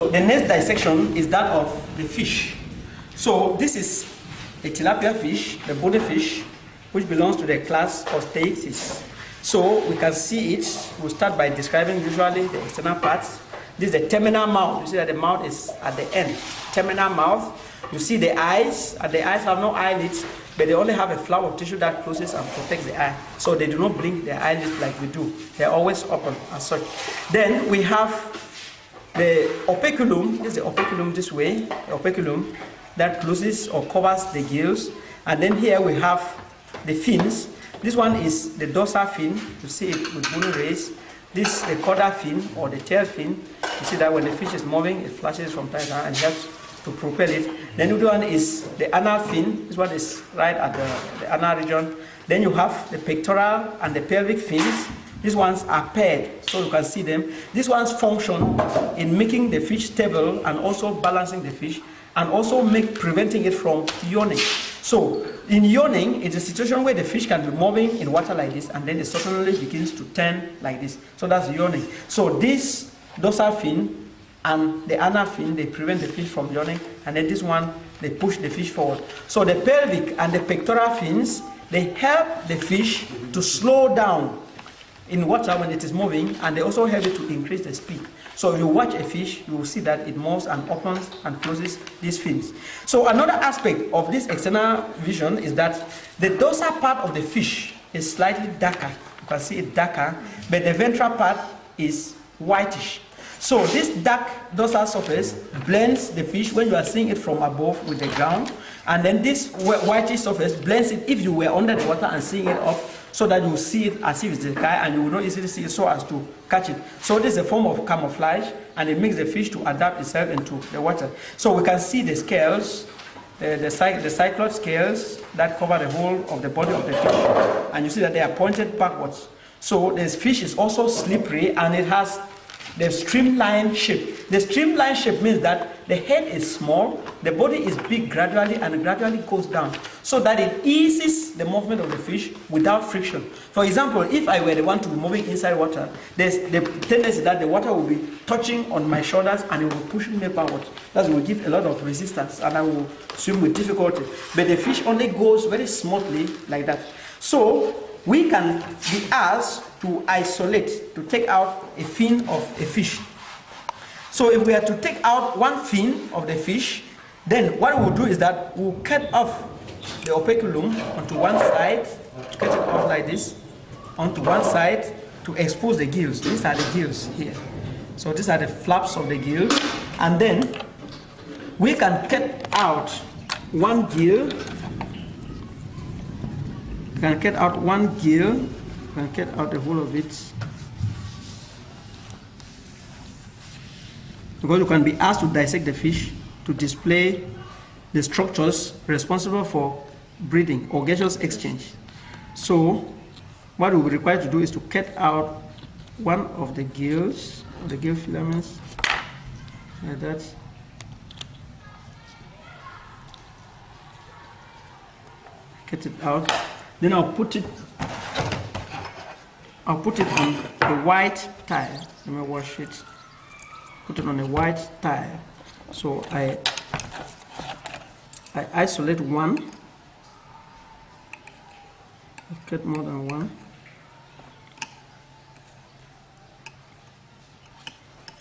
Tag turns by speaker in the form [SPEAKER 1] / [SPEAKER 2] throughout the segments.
[SPEAKER 1] The next dissection is that of the fish. So this is a tilapia fish, the bony fish, which belongs to the class Osteichthyes. So we can see it. We'll start by describing usually the external parts. This is the terminal mouth. You see that the mouth is at the end. Terminal mouth. You see the eyes, and the eyes have no eyelids, but they only have a flap of tissue that closes and protects the eye. So they do not blink their eyelids like we do. They're always open as such. Then we have the operculum this is the operculum this way, the operculum that closes or covers the gills. And then here we have the fins. This one is the dorsal fin, you see it with blue rays. This is the caudal fin or the tail fin. You see that when the fish is moving, it flashes from time to time and helps to propel it. Then the other one is the anal fin. This one is right at the, the anal region. Then you have the pectoral and the pelvic fins. These ones are paired, so you can see them. These ones function in making the fish stable and also balancing the fish and also make preventing it from yawning. So in yawning, it's a situation where the fish can be moving in water like this and then it suddenly begins to turn like this. So that's yawning. So this dorsal fin and the anal fin, they prevent the fish from yawning and then this one, they push the fish forward. So the pelvic and the pectoral fins, they help the fish to slow down in water when it is moving and they also help it to increase the speed. So if you watch a fish, you will see that it moves and opens and closes these fins. So another aspect of this external vision is that the dorsal part of the fish is slightly darker. You can see it darker, but the ventral part is whitish. So this dark dorsal surface blends the fish when you are seeing it from above with the ground, and then this whitish surface blends it if you were under the water and seeing it up so that you see it as if it's a guy and you will not easily see it so as to catch it. So this is a form of camouflage and it makes the fish to adapt itself into the water. So we can see the scales, the, the, the cycloid scales that cover the whole of the body of the fish and you see that they are pointed backwards. So this fish is also slippery and it has the streamline shape. The streamline shape means that the head is small, the body is big gradually and gradually goes down so that it eases the movement of the fish without friction. For example, if I were the one to be moving inside water, there's the tendency that the water will be touching on my shoulders and it will push me backwards. That will give a lot of resistance and I will swim with difficulty. But the fish only goes very smoothly like that. So we can be asked to isolate, to take out a fin of a fish. So if we are to take out one fin of the fish, then what we'll do is that we'll cut off the operculum onto one side, cut it off like this, onto one side to expose the gills. These are the gills here. So these are the flaps of the gills. And then we can cut out one gill you can cut out one gill, can cut out the whole of it. Because you can be asked to dissect the fish to display the structures responsible for breeding or gaseous exchange. So what we will be required to do is to cut out one of the gills, the gill filaments, like that. Cut it out. Then I'll put it I'll put it on a white tile. Let me wash it. Put it on a white tile. So I I isolate one. I've cut more than one.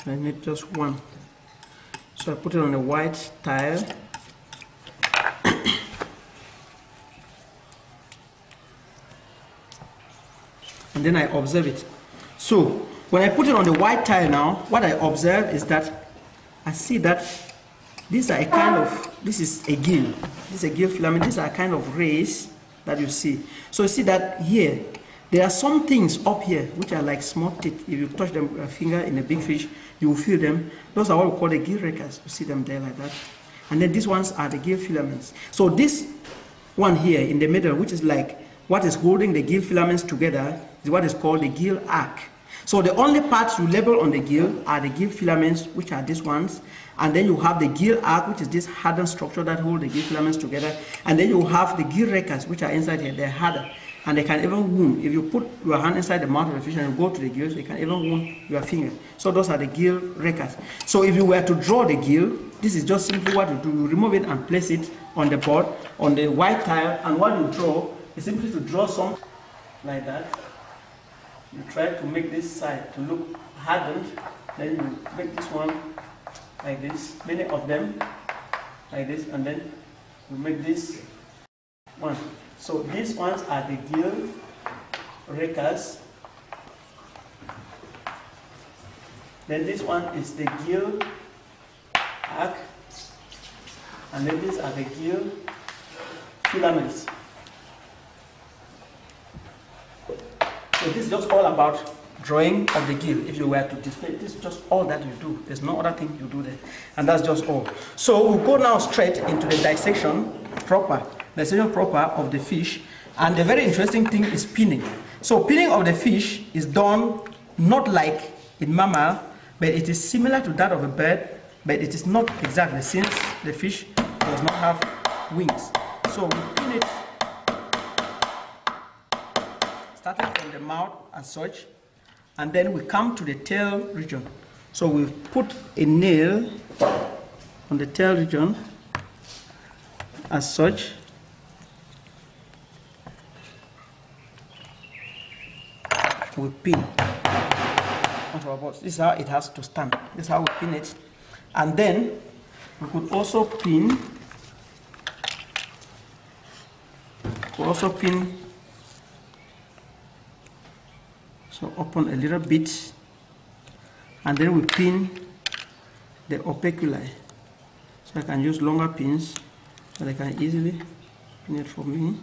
[SPEAKER 1] I need just one. So I put it on a white tile. Then I observe it. So when I put it on the white tile now, what I observe is that I see that these are a kind of, this is a gill, this is a gill filament, these are kind of rays that you see. So you see that here, there are some things up here which are like small teeth. If you touch them with a finger in a big fish, you will feel them. Those are what we call the gill rakers. You see them there like that. And then these ones are the gill filaments. So this one here in the middle, which is like what is holding the gill filaments together, is what is called the gill arc. So the only parts you label on the gill are the gill filaments, which are these ones, and then you have the gill arc, which is this hardened structure that hold the gill filaments together, and then you have the gill rakers, which are inside here, they're harder. and they can even wound. If you put your hand inside the mouth of the fish and go to the gills, they can even wound your finger. So those are the gill rakers. So if you were to draw the gill, this is just simply what you do. You remove it and place it on the board, on the white tile, and what you draw is simply to draw some like that. You try to make this side to look hardened, then you make this one like this, many of them like this, and then you make this one. So these ones are the gill rakers. Then this one is the gill arc. And then these are the gill filaments. So this is just all about drawing of the gill. If you were to display, this is just all that you do. There's no other thing you do there. And that's just all. So we'll go now straight into the dissection proper the section proper of the fish. And the very interesting thing is pinning. So pinning of the fish is done not like in mammal, but it is similar to that of a bird, but it is not exactly since the fish does not have wings. So we pin it from the mouth as such, and then we come to the tail region. So we put a nail on the tail region as such we pin our box. This is how it has to stand. This is how we pin it. And then we could also pin, we also pin, so open a little bit, and then we pin the operculi. So I can use longer pins, but I can easily pin it for me.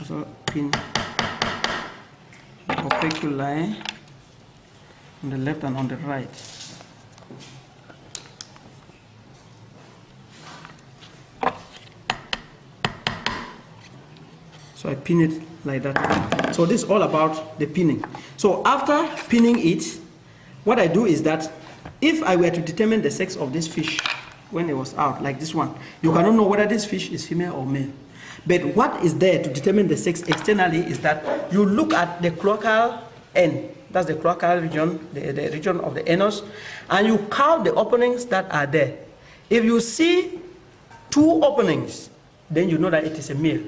[SPEAKER 1] also pin the operculi on the left and on the right. So I pin it like that. So this is all about the pinning. So after pinning it, what I do is that if I were to determine the sex of this fish when it was out, like this one, you cannot know whether this fish is female or male. But what is there to determine the sex externally is that you look at the cloacal end, that's the cloacal region, the, the region of the anus, and you count the openings that are there. If you see two openings, then you know that it is a male.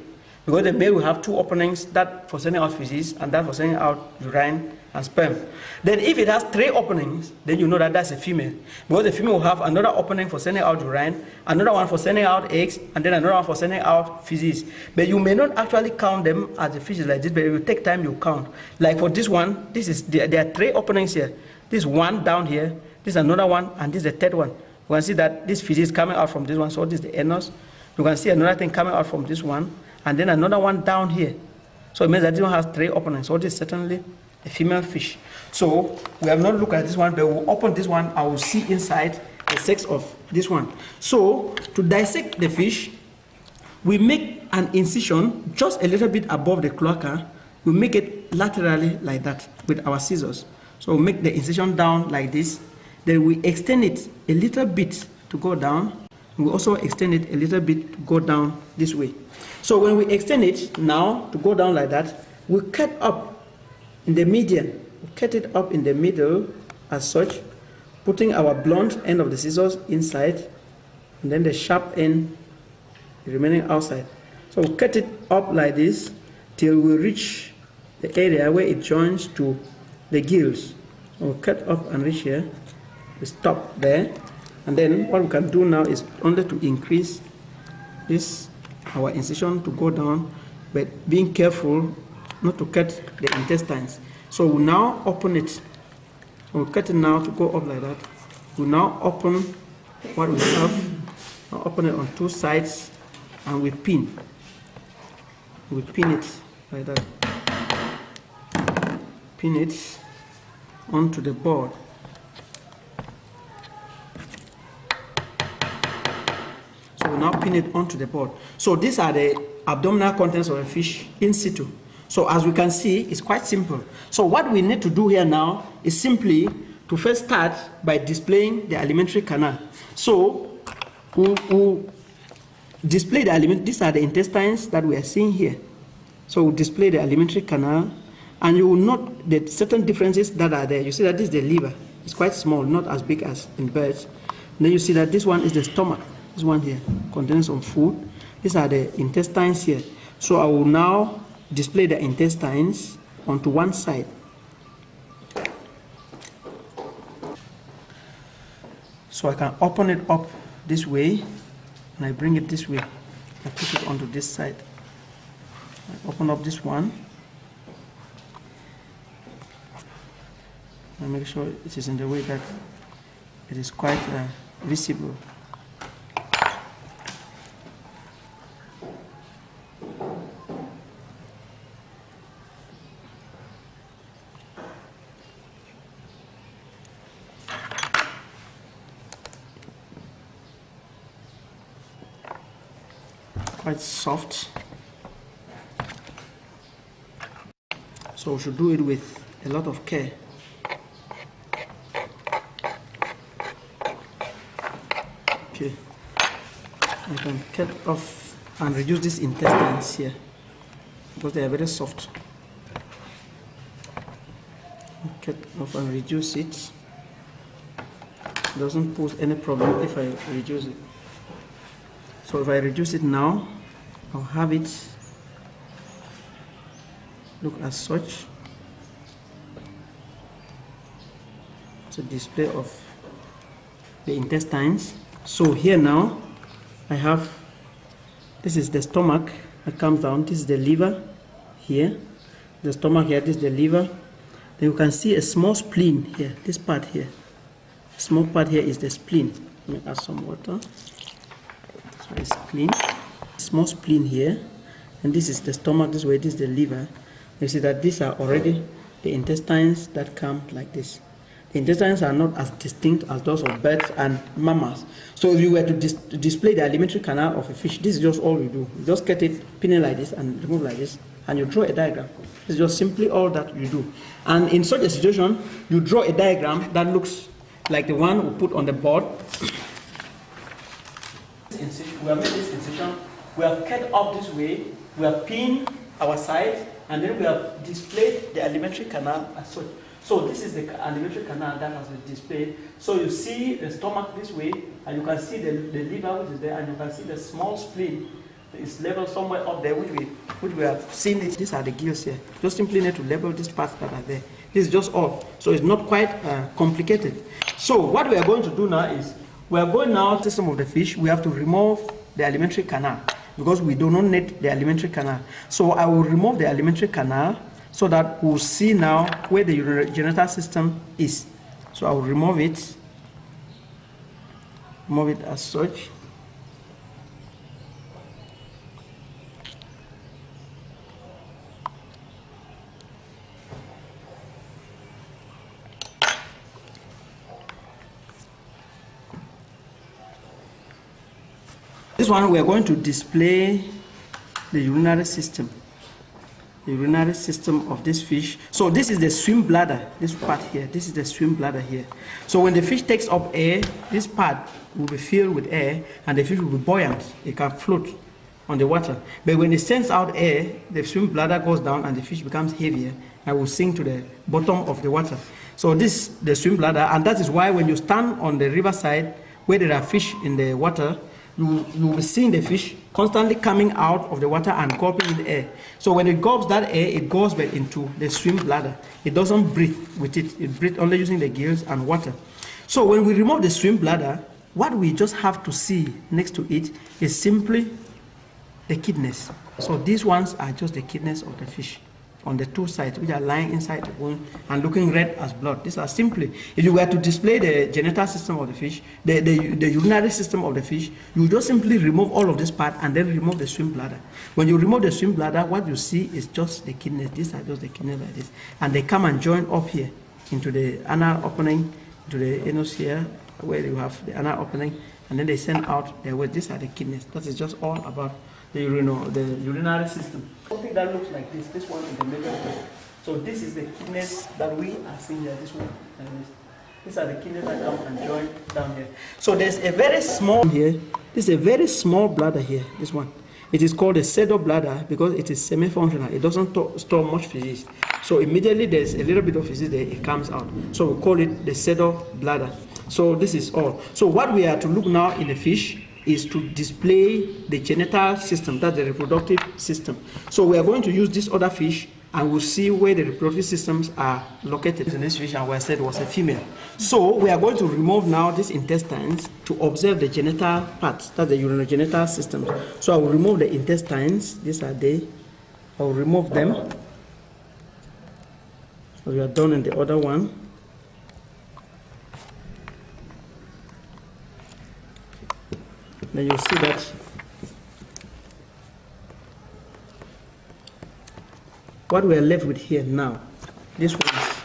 [SPEAKER 1] Because the male will have two openings, that for sending out feces and that for sending out urine and sperm. Then if it has three openings, then you know that that's a female. Because the female will have another opening for sending out urine, another one for sending out eggs, and then another one for sending out feces. But you may not actually count them as the feces like this, but it will take time you count. Like for this one, this is there, there are three openings here. This one down here, this is another one, and this is the third one. You can see that this feces coming out from this one, so this is the anus. You can see another thing coming out from this one, and then another one down here. So it means that this one has three openings. So this is certainly a female fish. So we have not looked at this one, but we'll open this one. I will see inside the sex of this one. So to dissect the fish, we make an incision just a little bit above the cloaca. We make it laterally like that with our scissors. So we make the incision down like this. Then we extend it a little bit to go down. We also extend it a little bit to go down this way. So when we extend it now to go down like that, we cut up in the median, we cut it up in the middle as such, putting our blunt end of the scissors inside, and then the sharp end remaining outside. So we cut it up like this till we reach the area where it joins to the gills. So we cut up and reach here, we stop there, and then what we can do now is only to increase this our incision to go down, but being careful not to cut the intestines. So we now open it. We'll cut it now to go up like that. We now open what we have. Now open it on two sides and we pin. We pin it like that. Pin it onto the board. So we now pin it onto the board. So these are the abdominal contents of a fish in situ. So as we can see, it's quite simple. So what we need to do here now is simply to first start by displaying the alimentary canal. So we'll, we'll display the alimentary, these are the intestines that we are seeing here. So we'll display the alimentary canal, and you will note the certain differences that are there. You see that this is the liver. It's quite small, not as big as in birds. And then you see that this one is the stomach. This one here contains some food. These are the intestines here. So I will now display the intestines onto one side. So I can open it up this way and I bring it this way. I put it onto this side. I open up this one. And make sure it is in the way that it is quite uh, visible. Quite soft. So we should do it with a lot of care. Okay. I can cut off and reduce these intestines here because they are very soft. Cut off and reduce it. Doesn't pose any problem if I reduce it. So if I reduce it now, I'll have it look as such. It's a display of the intestines. So here now, I have, this is the stomach that comes down. This is the liver here. The stomach here, this is the liver. Then you can see a small spleen here, this part here. small part here is the spleen. Let me add some water is clean small spleen here and this is the stomach this way this is the liver. You see that these are already the intestines that come like this. The intestines are not as distinct as those of birds and mammals. So if you were to dis display the alimentary canal of a fish this is just all you do. You just get it pin it like this and remove like this and you draw a diagram. It's just simply all that you do. And in such a situation you draw a diagram that looks like the one we put on the board. We have made this incision, we have cut up this way, we have pinned our side, and then we have displayed the alimentary canal as such. So this is the alimentary canal that has been displayed. So you see the stomach this way, and you can see the, the liver which is there, and you can see the small spleen is level somewhere up there, which we which we have seen. It. These are the gills here. Just simply need to label these parts that are there. This is just all. So it's not quite uh, complicated. So what we are going to do now is we are going now to some of the fish. We have to remove the alimentary canal because we do not need the alimentary canal. So I will remove the alimentary canal so that we'll see now where the genital system is. So I will remove it, remove it as such. One we are going to display the urinary system. The urinary system of this fish. So this is the swim bladder, this part here. This is the swim bladder here. So when the fish takes up air, this part will be filled with air and the fish will be buoyant. It can float on the water. But when it sends out air, the swim bladder goes down and the fish becomes heavier and will sink to the bottom of the water. So this the swim bladder, and that is why when you stand on the riverside where there are fish in the water, you, will be seeing the fish constantly coming out of the water and gulping the air. So when it gulps that air, it goes back into the swim bladder. It doesn't breathe with it. It breathes only using the gills and water. So when we remove the swim bladder, what we just have to see next to it is simply the kidneys. So these ones are just the kidneys of the fish on the two sides, which are lying inside the bone and looking red as blood. These are simply, if you were to display the genital system of the fish, the, the, the urinary system of the fish, you just simply remove all of this part and then remove the swim bladder. When you remove the swim bladder, what you see is just the kidneys. These are just the kidneys like this. And they come and join up here into the anal opening, to the anus here, where you have the anal opening, and then they send out their waste. These are the kidneys. That is just all about the, urino, the urinary system. Something that looks like this, this one in the middle. So this is the kidneys that we are seeing here, this one. These are the kidneys that come and join down here. So there's a very small here. This is a very small bladder here. This one. It is called a pseudo bladder because it is semi-functional. It doesn't store much feces. So immediately there's a little bit of feces there, it comes out. So we call it the pseudo bladder. So this is all. So what we are to look now in a fish is to display the genital system, that's the reproductive system. So we are going to use this other fish and we'll see where the reproductive systems are located in this fish and we said was a female. So we are going to remove now these intestines to observe the genital parts, that's the urogenital system. So I will remove the intestines, these are they, I will remove them. We are done in the other one. Then you see that what we are left with here now, this ones,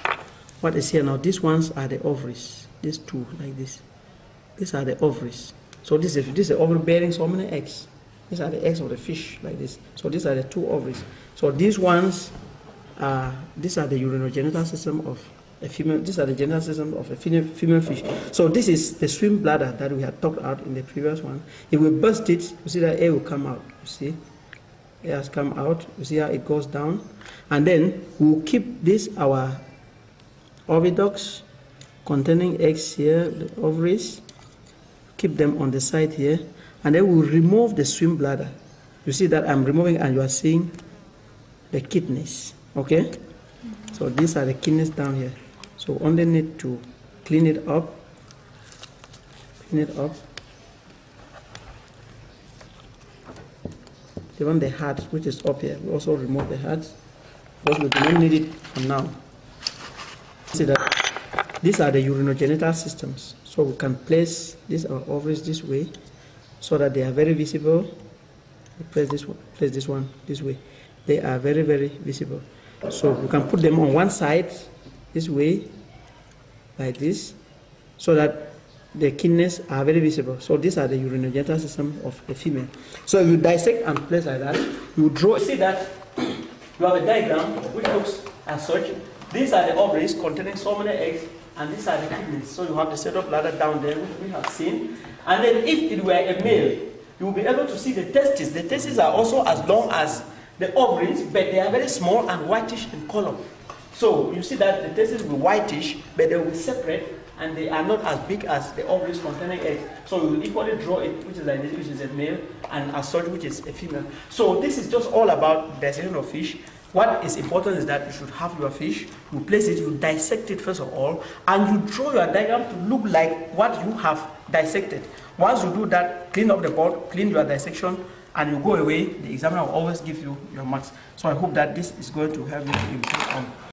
[SPEAKER 1] what is here now, these ones are the ovaries. These two, like this. These are the ovaries. So this is this is ovary bearing so many eggs. These are the eggs of the fish, like this. So these are the two ovaries. So these ones are these are the urinogenital system of a female. These are the genital system of a female, female fish. So this is the swim bladder that we had talked about in the previous one. If we burst it, you see that air will come out. You see, air has come out. You see how it goes down and then we'll keep this our oviducts containing eggs here, the ovaries, keep them on the side here, and then we'll remove the swim bladder. You see that I'm removing and you are seeing the kidneys, okay? So these are the kidneys down here. So only need to clean it up, clean it up. Even the heart, which is up here, we also remove the heart because we do not need it for now. See that these are the urinogenital systems. So we can place these our ovaries this way so that they are very visible. We place this one, place this one this way. They are very, very visible. So we can put them on one side this way, like this, so that the kidneys are very visible. So these are the urinogenital system of the female. So if you dissect and place like that, you draw. See that you have a diagram which looks as such. These are the ovaries containing so many eggs, and these are the kidneys. So you have the set of bladder down there, which we have seen. And then if it were a male, you will be able to see the testes. The testes are also as long as the ovaries, but they are very small and whitish in color. So you see that the testes will be whitish, but they will separate and they are not as big as the ovaries containing eggs. So you will equally draw it, which is like this, which is a male, and as such, which is a female. So this is just all about dissection of fish. What is important is that you should have your fish, you place it, you dissect it first of all, and you draw your diagram to look like what you have dissected. Once you do that, clean up the board, clean your dissection, and you go away, the examiner will always give you your marks. So I hope that this is going to help you to improve on